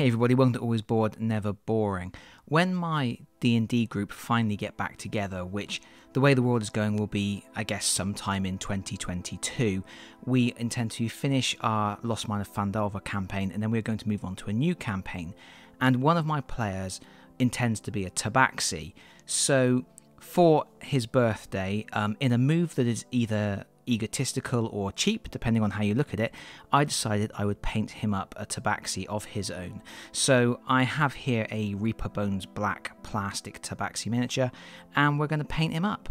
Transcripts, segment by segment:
Hey everybody, welcome to Always Board, Never Boring. When my D&D group finally get back together, which the way the world is going will be, I guess, sometime in 2022, we intend to finish our Lost Mine of Phandelver campaign and then we're going to move on to a new campaign. And one of my players intends to be a tabaxi. So for his birthday, um, in a move that is either egotistical or cheap, depending on how you look at it, I decided I would paint him up a tabaxi of his own. So I have here a Reaper Bones black plastic tabaxi miniature, and we're going to paint him up.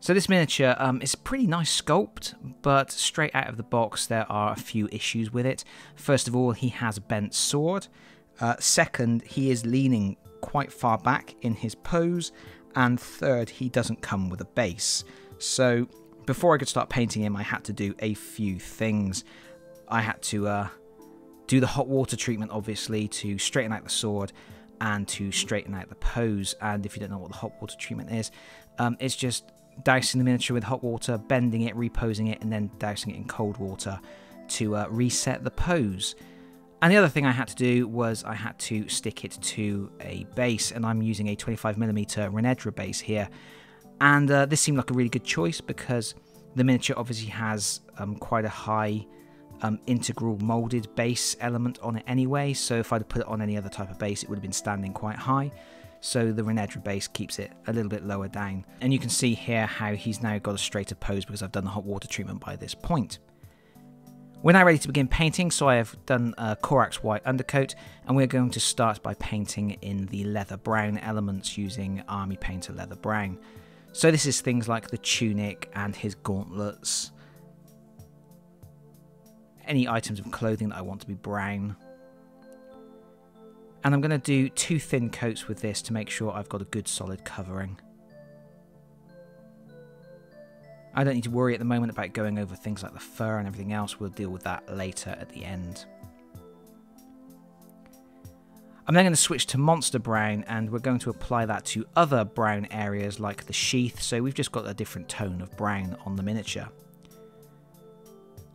So this miniature um, is pretty nice sculpt, but straight out of the box there are a few issues with it. First of all, he has a bent sword. Uh, second, he is leaning quite far back in his pose. And third, he doesn't come with a base. So before I could start painting him, I had to do a few things. I had to uh, do the hot water treatment, obviously, to straighten out the sword and to straighten out the pose. And if you don't know what the hot water treatment is, um, it's just dousing the miniature with hot water, bending it, reposing it, and then dousing it in cold water to uh, reset the pose. And the other thing I had to do was I had to stick it to a base, and I'm using a 25mm Renedra base here. And uh, this seemed like a really good choice because the miniature obviously has um, quite a high um, integral molded base element on it anyway. So if I'd put it on any other type of base, it would have been standing quite high. So the Renedra base keeps it a little bit lower down. And you can see here how he's now got a straighter pose because I've done the hot water treatment by this point. We're now ready to begin painting, so I have done a Corax white undercoat, and we're going to start by painting in the leather brown elements using Army Painter Leather Brown. So this is things like the tunic and his gauntlets. Any items of clothing that I want to be brown. And I'm going to do two thin coats with this to make sure I've got a good solid covering. I don't need to worry at the moment about going over things like the fur and everything else. We'll deal with that later at the end. I'm then going to switch to Monster Brown and we're going to apply that to other brown areas like the sheath, so we've just got a different tone of brown on the miniature.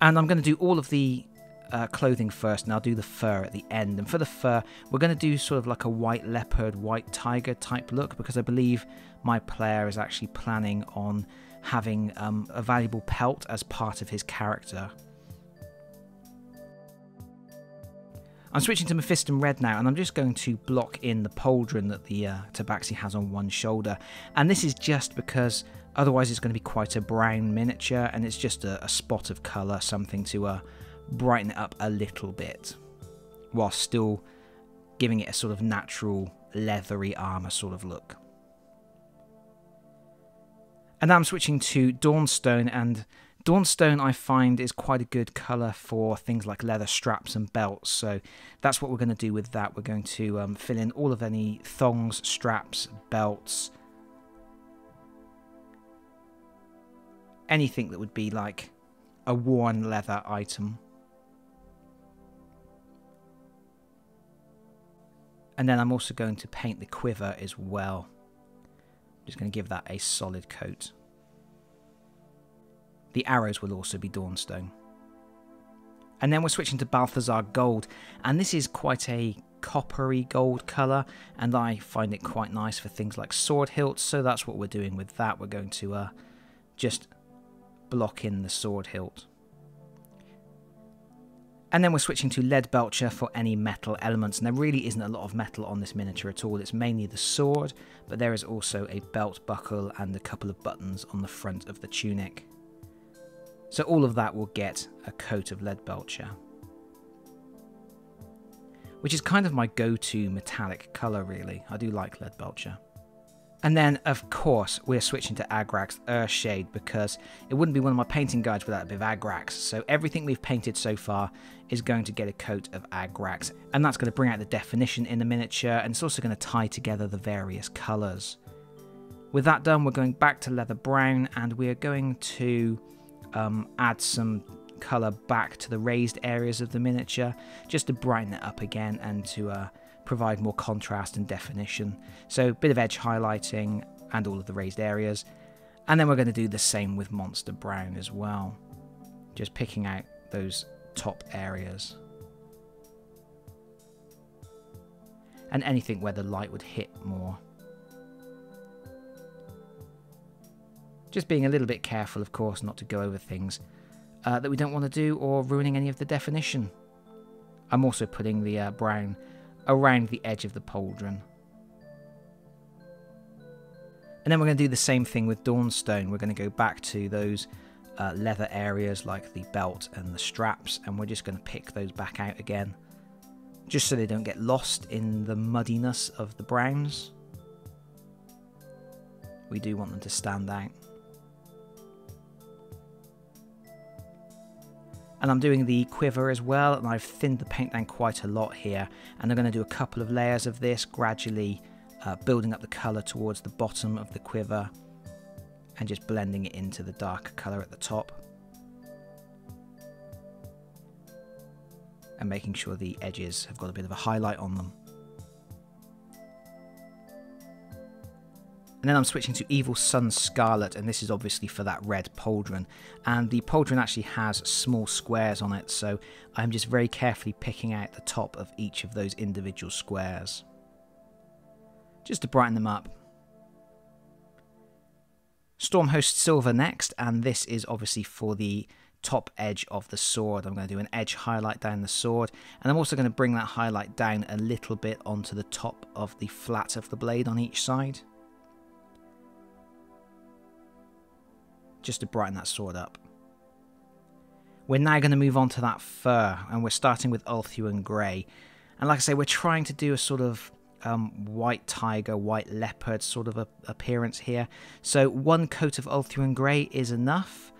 And I'm going to do all of the uh, clothing first and I'll do the fur at the end. And for the fur, we're going to do sort of like a white leopard, white tiger type look because I believe my player is actually planning on having um, a valuable pelt as part of his character. I'm switching to Mephiston Red now, and I'm just going to block in the pauldron that the uh, Tabaxi has on one shoulder. And this is just because otherwise it's going to be quite a brown miniature, and it's just a, a spot of colour, something to uh, brighten it up a little bit, while still giving it a sort of natural leathery armour sort of look. And now I'm switching to Dawnstone, and Dawnstone I find is quite a good colour for things like leather straps and belts, so that's what we're going to do with that. We're going to um, fill in all of any thongs, straps, belts, anything that would be like a worn leather item. And then I'm also going to paint the quiver as well. Just going to give that a solid coat. The arrows will also be Dawnstone. And then we're switching to Balthasar Gold, and this is quite a coppery gold colour, and I find it quite nice for things like sword hilts, so that's what we're doing with that. We're going to uh, just block in the sword hilt. And then we're switching to Leadbelcher for any metal elements. And there really isn't a lot of metal on this miniature at all. It's mainly the sword, but there is also a belt buckle and a couple of buttons on the front of the tunic. So all of that will get a coat of Leadbelcher, Which is kind of my go-to metallic colour really. I do like Leadbelcher. And then, of course, we're switching to Agrax Earthshade because it wouldn't be one of my painting guides without a bit of Agrax. So everything we've painted so far is going to get a coat of Agrax, and that's going to bring out the definition in the miniature, and it's also going to tie together the various colours. With that done, we're going back to Leather Brown, and we're going to um, add some color back to the raised areas of the miniature just to brighten it up again and to uh, provide more contrast and definition. So a bit of edge highlighting and all of the raised areas. And then we're going to do the same with Monster Brown as well. Just picking out those top areas. And anything where the light would hit Just being a little bit careful, of course, not to go over things uh, that we don't want to do or ruining any of the definition. I'm also putting the uh, brown around the edge of the pauldron. And then we're going to do the same thing with Dawnstone. We're going to go back to those uh, leather areas like the belt and the straps, and we're just going to pick those back out again, just so they don't get lost in the muddiness of the browns. We do want them to stand out. And I'm doing the quiver as well, and I've thinned the paint down quite a lot here. And I'm going to do a couple of layers of this, gradually uh, building up the colour towards the bottom of the quiver and just blending it into the darker colour at the top. And making sure the edges have got a bit of a highlight on them. And then I'm switching to Evil Sunz Scarlet, and this is obviously for that red pauldron. And the pauldron actually has small squares on it, so I'm just very carefully picking out the top of each of those individual squares. Just to brighten them up. Stormhost Silver next, and this is obviously for the top edge of the sword. I'm going to do an edge highlight down the sword, and I'm also going to bring that highlight down a little bit onto the top of the flat of the blade on each side. Just to brighten that sword up. We're now going to move on to that fur, and we're starting with Ulthuan Grey. And like I say, we're trying to do a sort of um, white tiger, white leopard sort of a, appearance here. So one coat of Ulthuan Grey is enough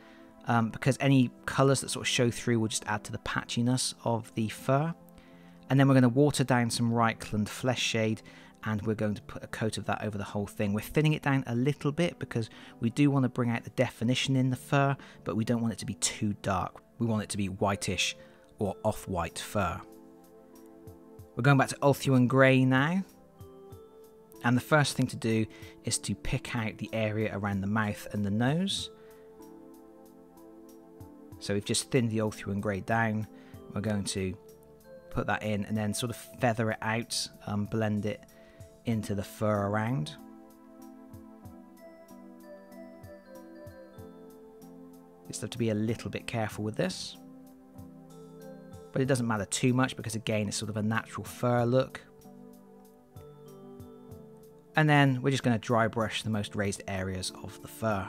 um, because any colours that sort of show through will just add to the patchiness of the fur. And then we're going to water down some Reikland Fleshshade and we're going to put a coat of that over the whole thing. We're thinning it down a little bit because we do want to bring out the definition in the fur, but we don't want it to be too dark. We want it to be whitish or off-white fur. We're going back to Ulthuan Grey now. And the first thing to do is to pick out the area around the mouth and the nose. So we've just thinned the Ulthuan Grey down. We're going to put that in and then sort of feather it out, um, blend it into the fur around. Just have to be a little bit careful with this. But it doesn't matter too much because again it's sort of a natural fur look. And then we're just going to dry brush the most raised areas of the fur.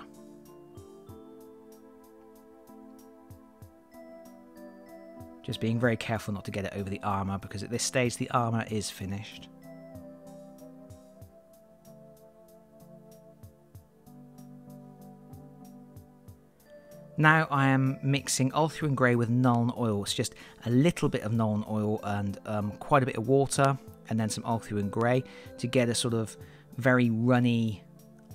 Just being very careful not to get it over the armour because at this stage the armour is finished. Now I am mixing Ulthuan Grey with Nuln Oil. It's just a little bit of Nuln Oil and um, quite a bit of water and then some Ulthuan Grey to get a sort of very runny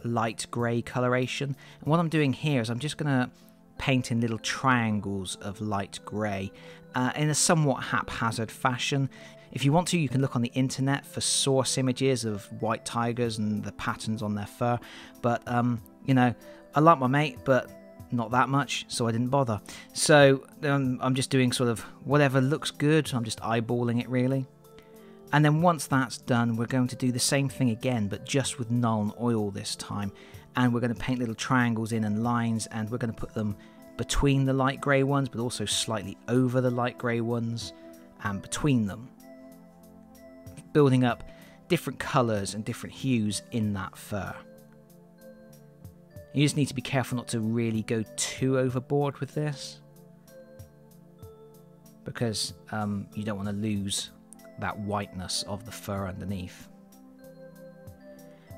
light grey coloration. And what I'm doing here is I'm just going to paint in little triangles of light grey uh, in a somewhat haphazard fashion. If you want to, you can look on the internet for source images of white tigers and the patterns on their fur. But, um, you know, I like my mate, but not that much, so I didn't bother. So um, I'm just doing sort of whatever looks good, I'm just eyeballing it really. And then once that's done, we're going to do the same thing again, but just with Nuln Oil this time. And we're going to paint little triangles in and lines, and we're going to put them between the light grey ones, but also slightly over the light grey ones, and between them. Building up different colours and different hues in that fur. You just need to be careful not to really go too overboard with this because um, you don't want to lose that whiteness of the fur underneath.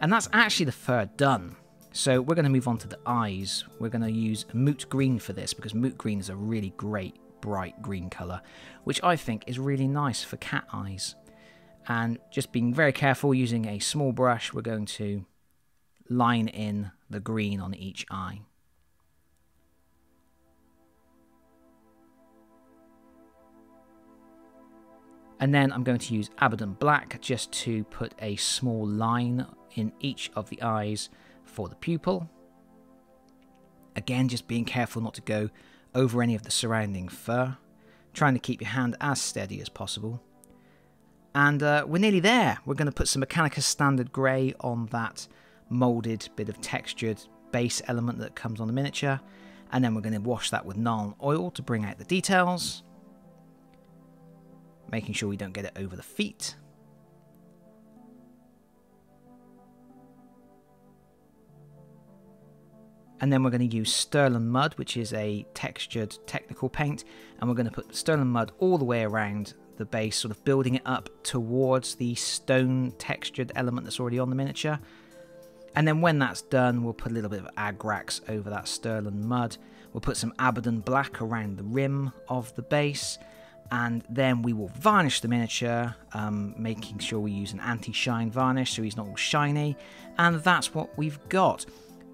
And that's actually the fur done. So we're going to move on to the eyes. We're going to use moot green for this because moot green is a really great bright green colour, which I think is really nice for cat eyes. And just being very careful using a small brush, we're going to line in the green on each eye. And then I'm going to use Abaddon Black just to put a small line in each of the eyes for the pupil. Again, just being careful not to go over any of the surrounding fur, trying to keep your hand as steady as possible. And uh, we're nearly there. We're going to put some Mechanicus Standard Grey on that moulded bit of textured base element that comes on the miniature. And then we're going to wash that with Nuln Oil to bring out the details. Making sure we don't get it over the feet. and then we're going to use Stirland Mud, which is a textured technical paint, and we're going to put Stirland Mud all the way around the base, sort of building it up towards the stone textured element that's already on the miniature. And then when that's done, we'll put a little bit of Agrax over that Stirland Mud. We'll put some Abaddon Black around the rim of the base, and then we will varnish the miniature, um, making sure we use an anti-shine varnish so he's not all shiny, and that's what we've got.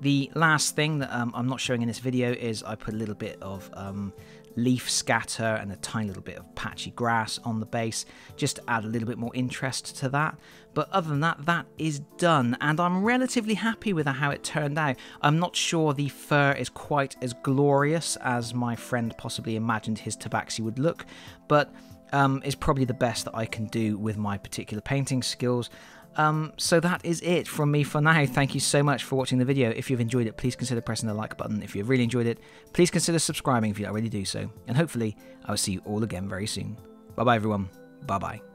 The last thing that um, I'm not showing in this video is I put a little bit of um, leaf scatter and a tiny little bit of patchy grass on the base just to add a little bit more interest to that. But other than that, that is done and I'm relatively happy with how it turned out. I'm not sure the fur is quite as glorious as my friend possibly imagined his tabaxi would look, but um, probably the best that I can do with my particular painting skills. Um, so that is it from me for now. Thank you so much for watching the video. If you've enjoyed it, please consider pressing the like button. If you've really enjoyed it, please consider subscribing if you already do so. And hopefully, I will see you all again very soon. Bye bye, everyone. Bye bye.